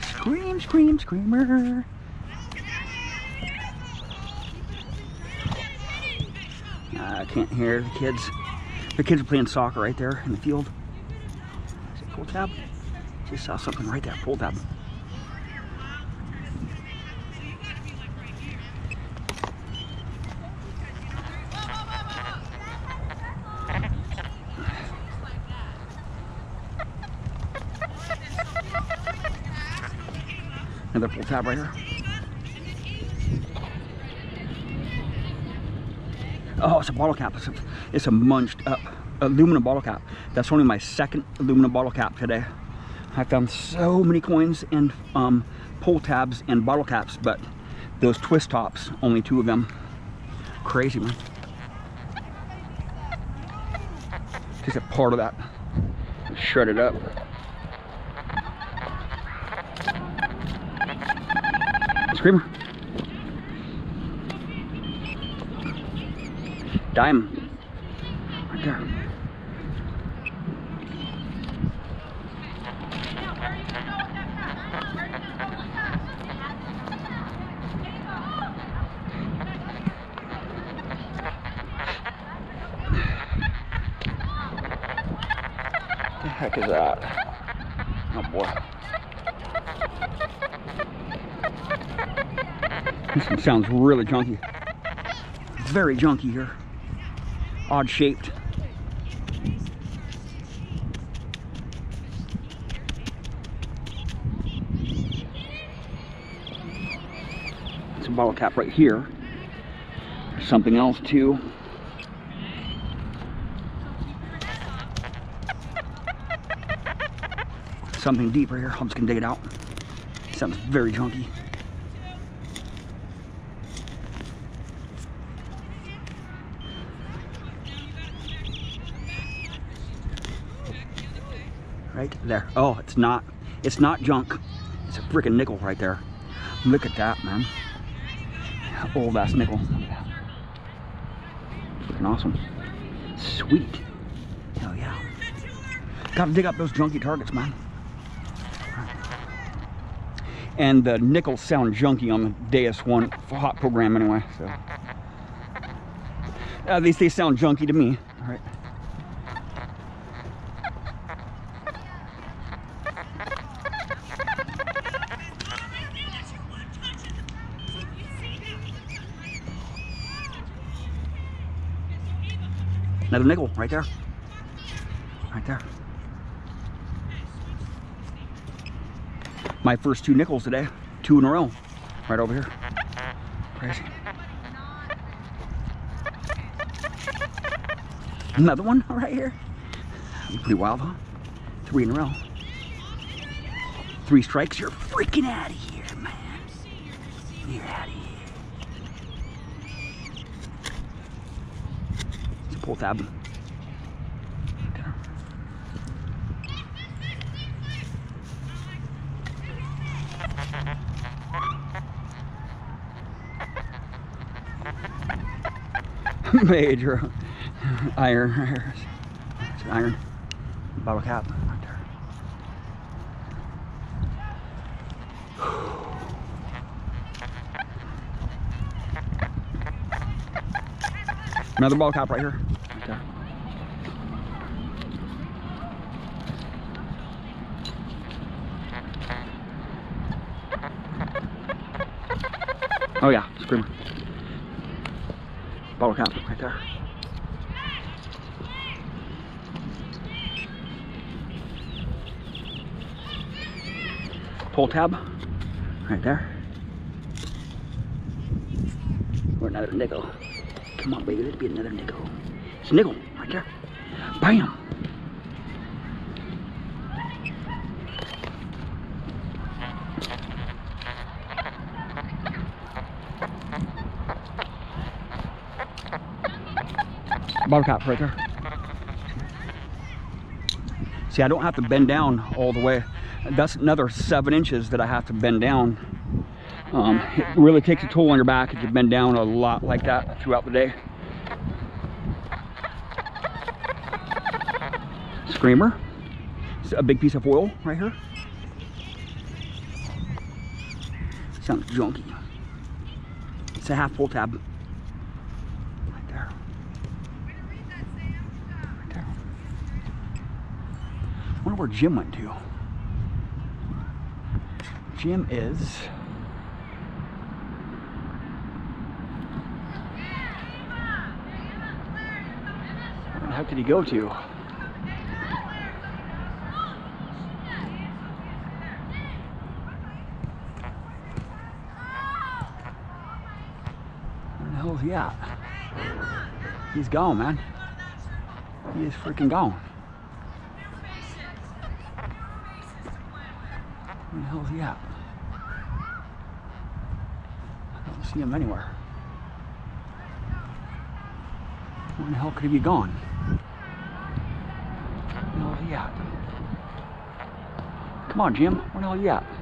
Scream, scream, screamer. I can't hear the kids. The kids are playing soccer right there in the field. Is it pull tab? Just saw something right there, pull tab. Another pull tab right here. Oh, it's a bottle cap. It's a, it's a munched up aluminum bottle cap. That's only my second aluminum bottle cap today. I found so many coins and um, pull tabs and bottle caps, but those twist tops, only two of them. Crazy, man. Just a part of that. Shred it up. Screamer. Dime. Right there. The heck is that? Oh boy. This one sounds really junky. Very junky here. Odd shaped. It's a bottle cap right here. There's something else too. Something deeper here. I'm just gonna dig it out. Sounds very junky. Right there. Oh, it's not, it's not junk. It's a freaking nickel right there. Look at that, man. Old ass nickel. Freaking awesome. Sweet. Hell yeah. Gotta dig up those junky targets, man. And the nickels sound junky on the Deus One hot program anyway, so. At least they sound junky to me, all right? Another nickel right there. Right there. My first two nickels today. Two in a row. Right over here. Crazy. Another one right here. Pretty wild, huh? Three in a row. Three strikes, you're freaking out of here, man. You're out of here. It's a pull tab. Major iron. It's an iron bottle cap right there. Another ball cap right here. There. Oh yeah, screamer. Bottle cap right there. Pull tab right there. Or another nickel. Come on, baby, let be another nickel. Nickel right there. Bam! Cap right there. See, I don't have to bend down all the way. That's another seven inches that I have to bend down. Um, it really takes a toll on your back if you bend down a lot like that throughout the day. Screamer. It's a big piece of oil right here. Sounds junky. It's a half pull tab. Right there. Right there. wonder where Jim went to. Jim is heck did he go to? Where the hell is he at? He's gone, man. He is freaking gone. Where the hell is he at? I don't see him anywhere. Where the hell could he be gone? Where the hell is he at? Come on, Jim. Where the hell are you at?